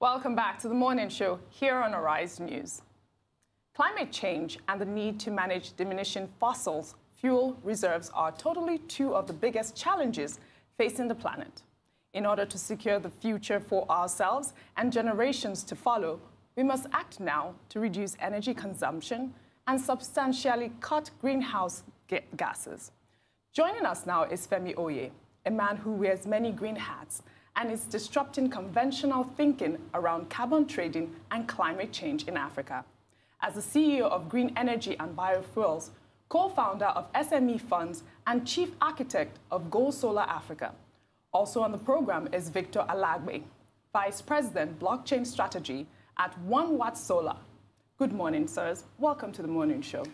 Welcome back to the morning show here on Arise News. Climate change and the need to manage diminishing fossil fuel reserves are totally two of the biggest challenges facing the planet. In order to secure the future for ourselves and generations to follow, we must act now to reduce energy consumption and substantially cut greenhouse gases. Joining us now is Femi Oye, a man who wears many green hats and is disrupting conventional thinking around carbon trading and climate change in Africa. As the CEO of Green Energy and Biofuels, co-founder of SME Funds and chief architect of Go Solar Africa. Also on the program is Victor Alagbe, Vice President Blockchain Strategy at One Watt Solar. Good morning, sirs. Welcome to the morning show.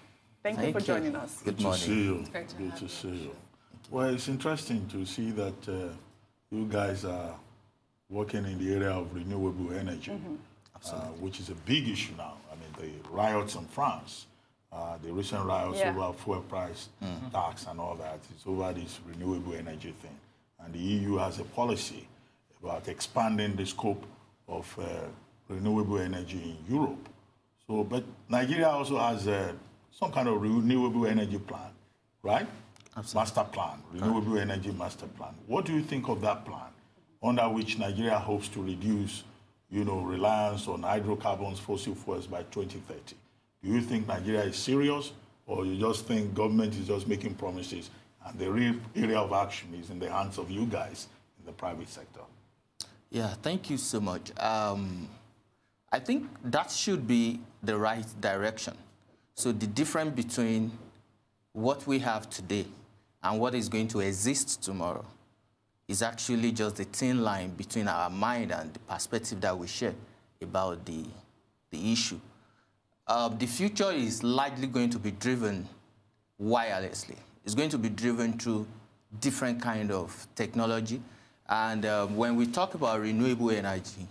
Thank, Thank you for you. joining us. Good, Good morning. to see you. Great to Good to see you. Well, it's interesting to see that uh, you guys are working in the area of renewable energy, mm -hmm. uh, which is a big issue now. I mean, the riots in France, uh, the recent riots yeah. over fuel price mm -hmm. tax and all that, it's over this renewable energy thing. And the EU has a policy about expanding the scope of uh, renewable energy in Europe. So, but Nigeria also has uh, some kind of renewable energy plan, right? Absolutely. Master plan, renewable energy master plan. What do you think of that plan, under which Nigeria hopes to reduce, you know, reliance on hydrocarbons, fossil fuels by 2030? Do you think Nigeria is serious, or you just think government is just making promises and the real area of action is in the hands of you guys in the private sector? Yeah, thank you so much. Um, I think that should be the right direction. So the difference between what we have today and what is going to exist tomorrow is actually just the thin line between our mind and the perspective that we share about the, the issue. Uh, the future is likely going to be driven wirelessly. It's going to be driven through different kind of technology. And uh, when we talk about renewable energy,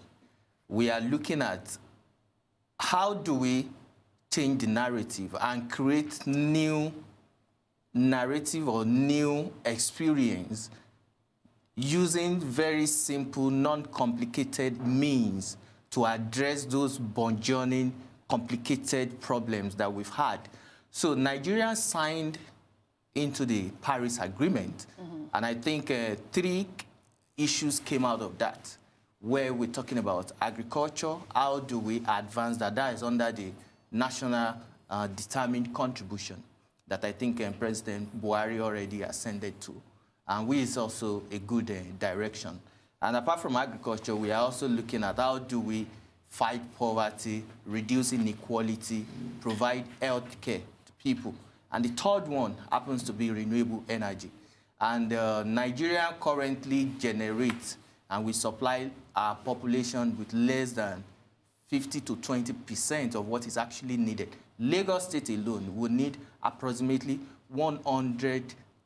we are looking at how do we change the narrative and create new narrative or new experience using very simple, non-complicated means to address those burgeoning, complicated problems that we've had. So Nigeria signed into the Paris Agreement, mm -hmm. and I think uh, three issues came out of that, where we're talking about agriculture, how do we advance that? That is under the national uh, determined contribution that I think uh, President Buhari already ascended to. And we is also a good uh, direction. And apart from agriculture, we are also looking at how do we fight poverty, reduce inequality, provide health care to people. And the third one happens to be renewable energy. And uh, Nigeria currently generates and we supply our population with less than 50 to 20% of what is actually needed. Lagos State alone will need approximately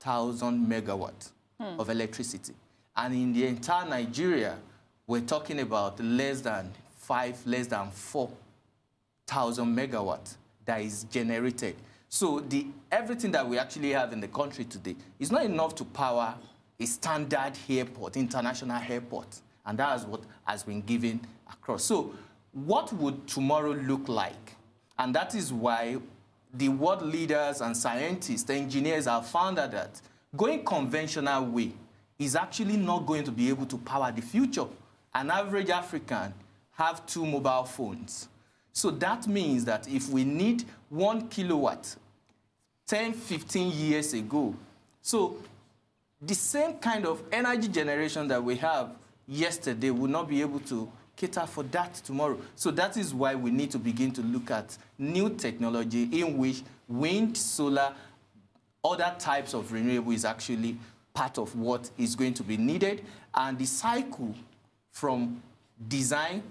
100,000 megawatts hmm. of electricity. And in the entire Nigeria, we're talking about less than five, less than 4,000 megawatts that is generated. So the, everything that we actually have in the country today is not enough to power a standard airport, international airport. And that is what has been given across. So what would tomorrow look like? And that is why the world leaders and scientists, engineers have found out that going conventional way is actually not going to be able to power the future. An average African have two mobile phones. So that means that if we need one kilowatt 10, 15 years ago, so the same kind of energy generation that we have yesterday will not be able to cater for that tomorrow. So that is why we need to begin to look at new technology in which wind, solar, other types of renewable is actually part of what is going to be needed. And the cycle from design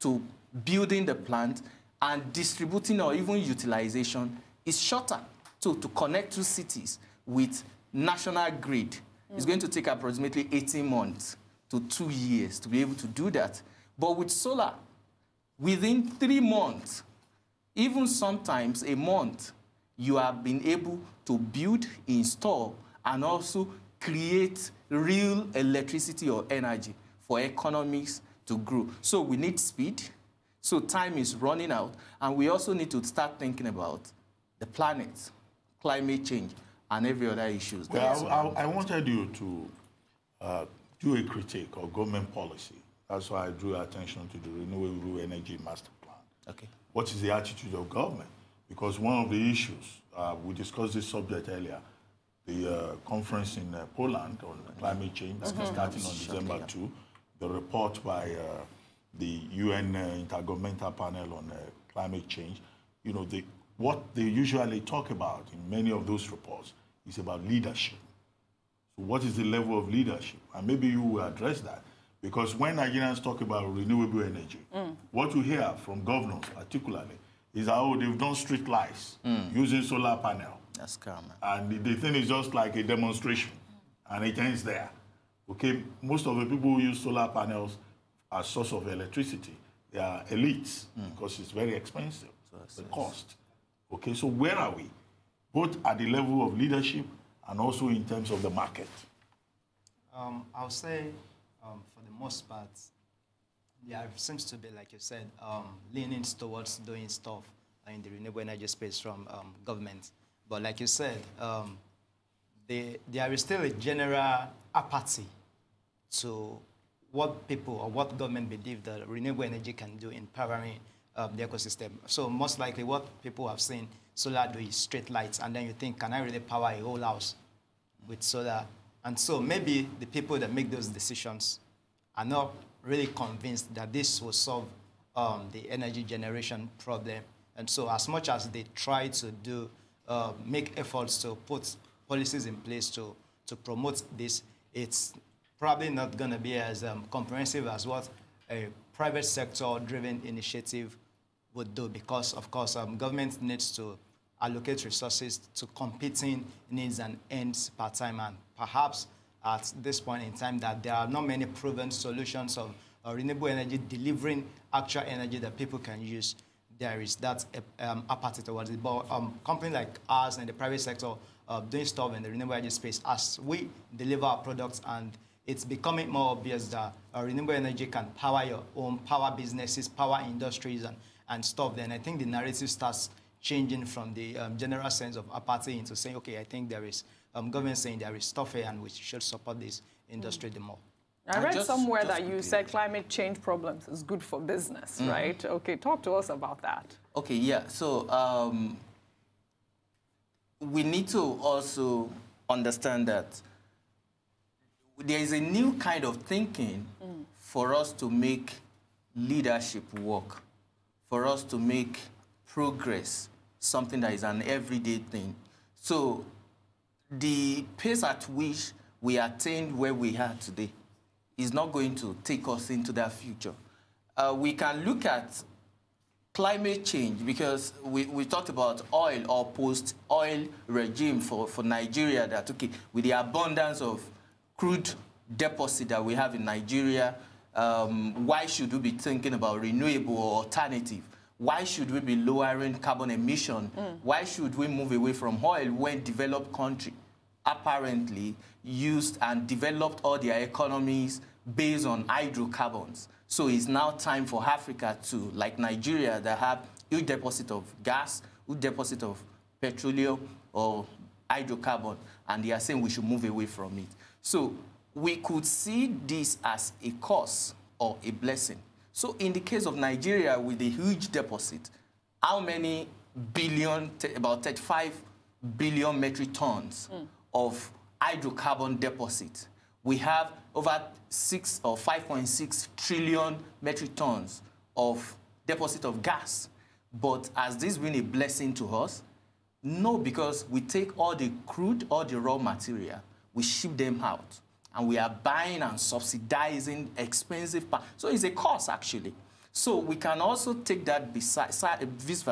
to building the plant and distributing or even utilization is shorter. So to connect two cities with national grid mm. is going to take approximately 18 months to two years to be able to do that. But with solar, within three months, even sometimes a month, you have been able to build, install, and also create real electricity or energy for economies to grow. So we need speed. So time is running out. And we also need to start thinking about the planet, climate change, and every other issues. Well, I, I, I, wanted you to uh, do a critique of government policy. That's why I drew attention to the Renewable Energy Master Plan. Okay. What is the attitude of government? Because one of the issues, uh, we discussed this subject earlier, the uh, conference in uh, Poland on climate change mm -hmm. starting on December 2, the report by uh, the UN uh, Intergovernmental Panel on uh, Climate Change, you know, the, what they usually talk about in many of those reports is about leadership. So what is the level of leadership? And maybe you will address that. Because when Nigerians talk about renewable energy, mm. what you hear from governors particularly is how oh, they've done street lights mm. using solar panel. That's common. And the, the, thing is just like a demonstration, and it ends there. Okay, most of the people who use solar panels as source of electricity, they are elites mm. because it's very expensive, so the cost. Okay, so where are we? Both at the level of leadership and also in terms of the market. Um, I'll say, um, for the most part, it seems to be, like you said, um, leaning towards doing stuff in the renewable energy space from um, government. But like you said, um, they, there is still a general apathy to what people or what government believe that renewable energy can do in powering um, the ecosystem. So most likely what people have seen solar do is straight lights, and then you think, can I really power a whole house with solar? And so maybe the people that make those decisions are not really convinced that this will solve um, the energy generation problem. And so as much as they try to do, uh, make efforts to put policies in place to, to promote this, it's probably not going to be as um, comprehensive as what a private sector driven initiative would do because, of course, um, government needs to allocate resources to competing needs and ends per time. And perhaps at this point in time that there are not many proven solutions of uh, renewable energy delivering actual energy that people can use. There is that um, apathy towards it. But um, companies like ours in the private sector uh, doing stuff in the renewable energy space, as we deliver our products and it's becoming more obvious that uh, renewable energy can power your own power businesses, power industries, and, and stuff, then I think the narrative starts changing from the um, general sense of apathy into saying, okay, I think there is um, government saying there is stuff here and we should support this industry mm. the more. I read just, somewhere just that you said climate change problems is good for business, mm. right? Okay, talk to us about that. Okay, yeah. So um, we need to also understand that there is a new kind of thinking mm. for us to make leadership work, for us to make progress something that is an everyday thing. So the pace at which we attained where we are today is not going to take us into that future. Uh, we can look at climate change because we, we talked about oil or post-oil regime for, for Nigeria that, okay, with the abundance of crude deposit that we have in Nigeria, um, why should we be thinking about renewable or alternative? Why should we be lowering carbon emission? Mm. Why should we move away from oil when developed country apparently used and developed all their economies based on hydrocarbons? So it's now time for Africa to, like Nigeria, that have huge deposit of gas, huge deposit of petroleum or hydrocarbon, and they are saying we should move away from it. So we could see this as a curse or a blessing. So in the case of Nigeria with a huge deposit, how many billion, about 35 billion metric tons mm. of hydrocarbon deposit? We have over 6 or 5.6 trillion metric tons of deposit of gas. But has this been a blessing to us? No, because we take all the crude, all the raw material, we ship them out and we are buying and subsidizing expensive power. So it's a cost, actually. So we can also take that vis-a-vis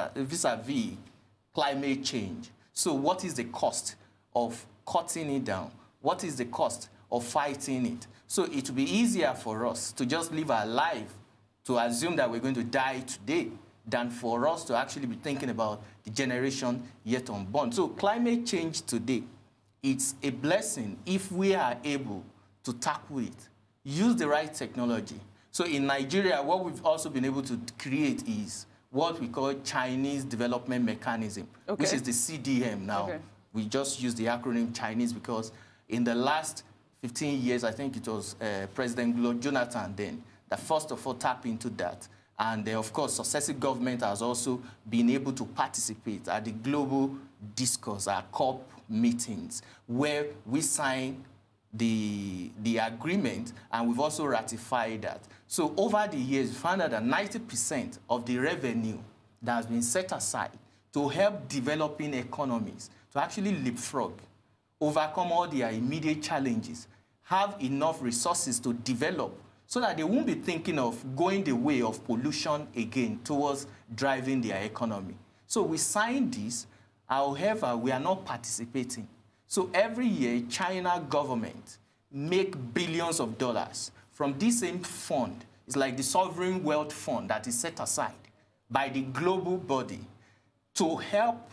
climate change. So what is the cost of cutting it down? What is the cost of fighting it? So it will be easier for us to just live our life to assume that we're going to die today than for us to actually be thinking about the generation yet unborn. So climate change today it's a blessing if we are able to tackle it, use the right technology, So in Nigeria, what we've also been able to create is what we call Chinese Development Mechanism, okay. which is the CDM now. Okay. We just use the acronym Chinese because in the last 15 years, I think it was uh, President Jonathan then that first of all tapped into that. And uh, of course, successive government has also been able to participate at the global discourse, our COP meetings, where we sign the, the agreement and we've also ratified that. So over the years, we found that 90% of the revenue that has been set aside to help developing economies to actually leapfrog, overcome all their immediate challenges, have enough resources to develop so that they won't be thinking of going the way of pollution again towards driving their economy. So we signed this, however, we are not participating. So every year, China government make billions of dollars from this same fund. It's like the sovereign wealth fund that is set aside by the global body to help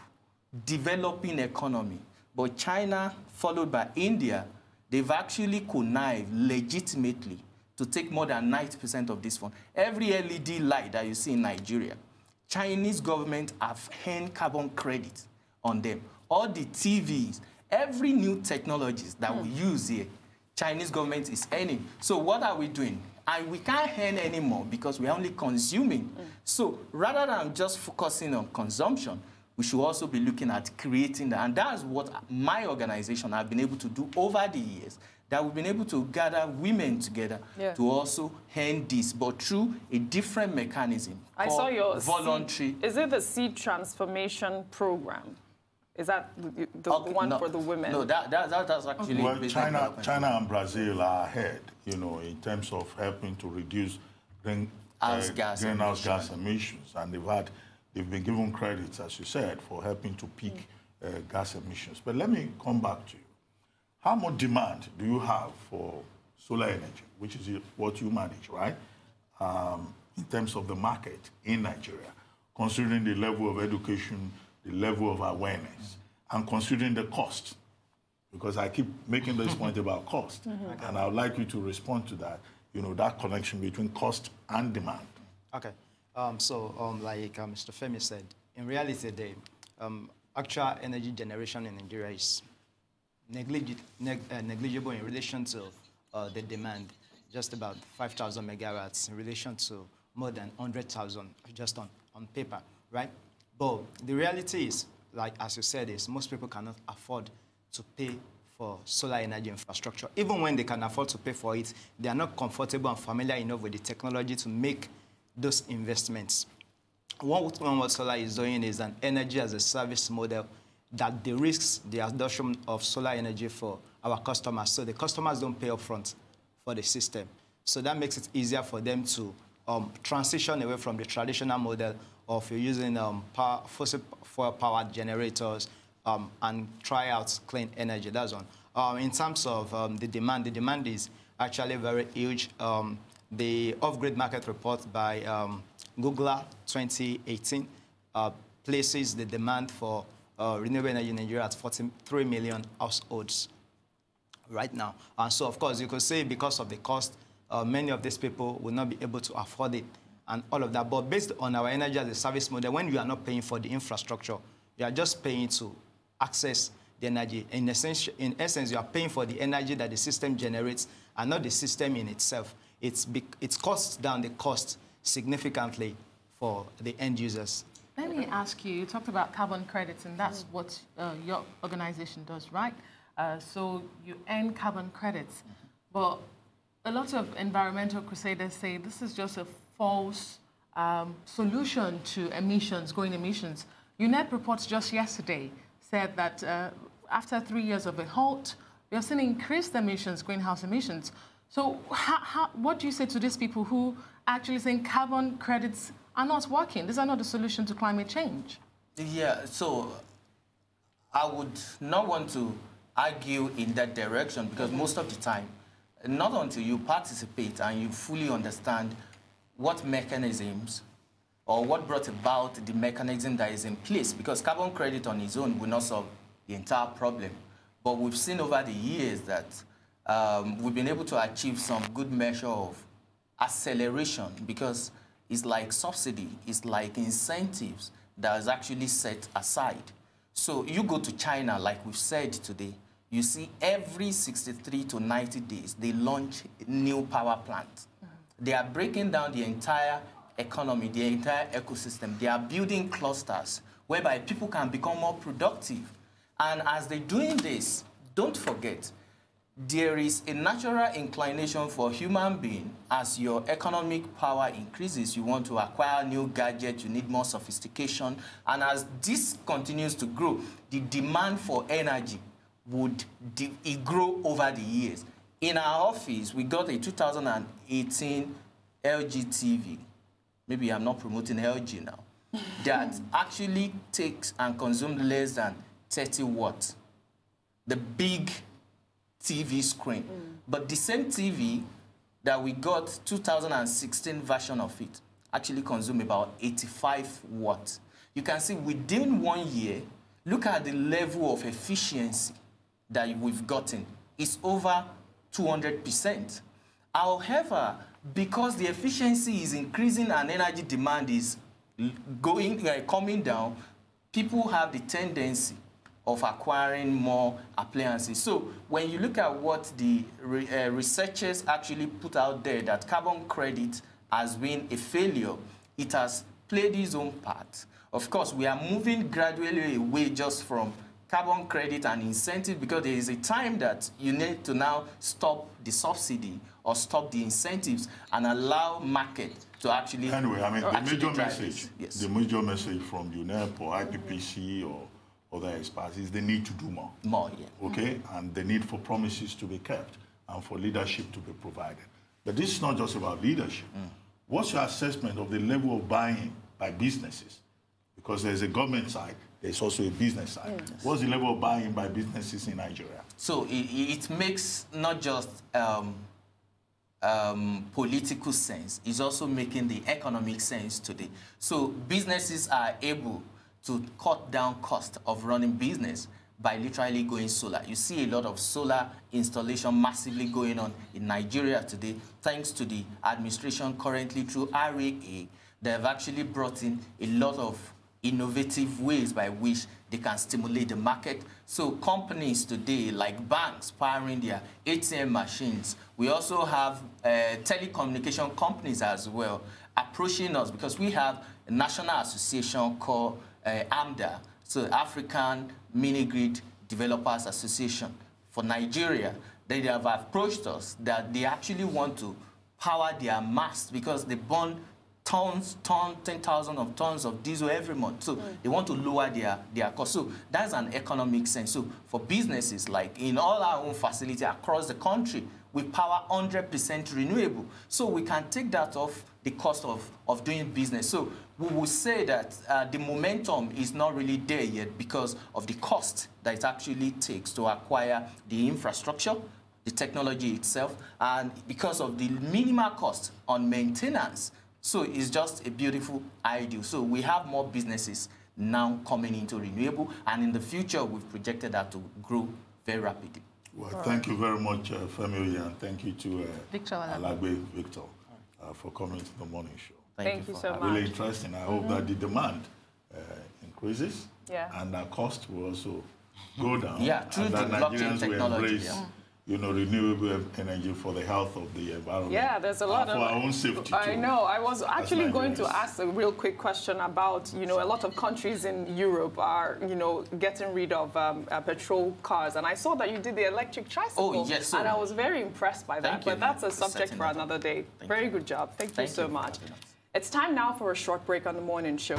developing economy. But China, followed by India, they've actually connived legitimately to take more than 90% of this fund. Every LED light that you see in Nigeria, Chinese government have hand carbon credit on them. All the TVs, every new technologies that mm. we use here, Chinese government is earning. So what are we doing? And we can't earn anymore because we're only consuming. Mm. So rather than just focusing on consumption, we should also be looking at creating that. And that's what my organization have been able to do over the years that we've been able to gather women together yeah. to also end this, but through a different mechanism. I saw your voluntary. Seed, is it the seed transformation program? Is that the, the okay, one no, for the women? No, that, that, that that's actually. Well, China, China and Brazil are ahead, you know, in terms of helping to reduce green, uh, gas greenhouse gas emissions, and they've had, they've been given credits, as you said, for helping to peak mm. uh, gas emissions. But let me come back to you. How much demand do you have for solar energy, which is what you manage, right? Um, in terms of the market in Nigeria, considering the level of education, the level of awareness, and considering the cost. Because I keep making this point about cost, mm -hmm. and I would like you to respond to that. You know that connection between cost and demand. Okay. Um, so, um, like uh, Mr. Femi said, in reality, the um, actual energy generation in Nigeria is neglig neg uh, negligible in relation to uh, the demand, just about 5,000 megawatts in relation to more than 100,000 just on, on paper, right? But the reality is, like as you said, is most people cannot afford to pay for solar energy infrastructure. Even when they can afford to pay for it, they are not comfortable and familiar enough with the technology to make those investments. What, what solar is doing is an energy as a service model that de-risks the adoption of solar energy for our customers. So the customers don't pay upfront for the system. So that makes it easier for them to um, transition away from the traditional model of using um, power, fossil fuel-powered generators um, and try out clean energy. That's one. Um, in terms of um, the demand, the demand is actually very huge. Um, the off-grid market report by Google 2018 uh, places the demand for uh, renewable energy in Nigeria at 43 million households right now. And so, of course, you could say because of the cost, uh, many of these people will not be able to afford it and all of that. But based on our energy as a service model, when you are not paying for the infrastructure, you are just paying to access the energy. In essence, in essence, you are paying for the energy that the system generates and not the system in itself. It's, it costs down the cost significantly for the end users. Let me ask you, you talked about carbon credits, and that's what uh, your organization does, right? Uh, so you earn carbon credits, but a lot of environmental crusaders say this is just a false um, solution to emissions, growing emissions. UNEP reports just yesterday said that uh, after three years of a halt, we have seen increased emissions, greenhouse emissions. So how, how, what do you say to these people who actually think carbon credits are not working. These are not the solution to climate change. Yeah, so I would not want to argue in that direction because most of the time, not until you participate and you fully understand what mechanisms or what brought about the mechanism that is in place because carbon credit on its own will not solve the entire problem. But we've seen over the years that um, we've been able to achieve some good measure of acceleration because it's like subsidy, it's like incentives that is actually set aside. So you go to China, like we've said today, you see every 63 to 90 days, they launch new power plants. Mm -hmm. They are breaking down the entire economy, the entire ecosystem. They are building clusters whereby people can become more productive. And as they're doing this, don't forget, there is a natural inclination for human being as your economic power increases you want to acquire new gadgets you need more sophistication and as this continues to grow the demand for energy would grow over the years in our office we got a 2018 lg tv maybe i'm not promoting lg now that actually takes and consumes less than 30 watts the big TV screen. Mm. But the same TV that we got 2016 version of it actually consume about 85 watts. You can see within one year, look at the level of efficiency that we've gotten. It's over 200%. However, because the efficiency is increasing and energy demand is going, uh, coming down, people have the tendency of acquiring more appliances. So when you look at what the re, uh, researchers actually put out there, that carbon credit has been a failure, it has played its own part. Of course, we are moving gradually away just from carbon credit and incentive because there is a time that you need to now stop the subsidy or stop the incentives and allow market to actually Anyway, I mean, the major message, yes. the major message from UNEP or IPPC or other experts is the need to do more. More, yeah. Okay? Mm -hmm. And the need for promises to be kept and for leadership to be provided. But this is not just about leadership. Mm. What's your assessment of the level of buying by businesses? Because there's a government side, there's also a business side. Yes. What's the level of buying by businesses in Nigeria? So it, it makes not just um, um, political sense, it's also making the economic sense today. So businesses are able to cut down cost of running business by literally going solar. You see a lot of solar installation massively going on in Nigeria today, thanks to the administration currently through REA. They have actually brought in a lot of innovative ways by which they can stimulate the market. So companies today, like banks, powering their ATM machines. We also have uh, telecommunication companies as well approaching us because we have a national association called uh, AMDA, so African Mini Grid Developers Association for Nigeria, they have approached us that they actually want to power their masts because they burn tons, tons, 10,000 of tons of diesel every month. So mm. they want to lower their, their cost. So that's an economic sense. So for businesses, like in all our own facilities across the country, we power 100% renewable. So we can take that off the cost of, of doing business. So we will say that uh, the momentum is not really there yet because of the cost that it actually takes to acquire the infrastructure, the technology itself, and because of the minimal cost on maintenance. So it's just a beautiful idea. So we have more businesses now coming into renewable, and in the future, we've projected that to grow very rapidly. Well, thank you very much, uh, Femi, and thank you to uh, Victor Alagbe Victor uh, for coming to the morning show. Thank, Thank you, you so much. Really interesting. I mm -hmm. hope that mm-hmm. the demand uh, increases yeah. and the cost will also go down. Yeah, through the blockchain technology. Embrace, yeah you know, renewable energy for the health of the environment. Yeah, there's a lot uh, of... For our own safety, I too, know. I was actually going to ask a real quick question about, you know, a lot of countries in Europe are, you know, getting rid of um, uh, petrol cars. And I saw that you did the electric tricycle. Oh, yes. So and I was very impressed by that. But that's a subject for another day. Thank very you. good job. Thank, Thank you so much. It's time now for a short break on the morning show.